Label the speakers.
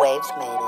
Speaker 1: Waves made it.